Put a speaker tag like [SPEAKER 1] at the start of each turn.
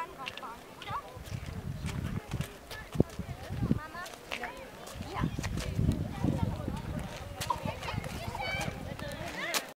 [SPEAKER 1] Bahnradbahn.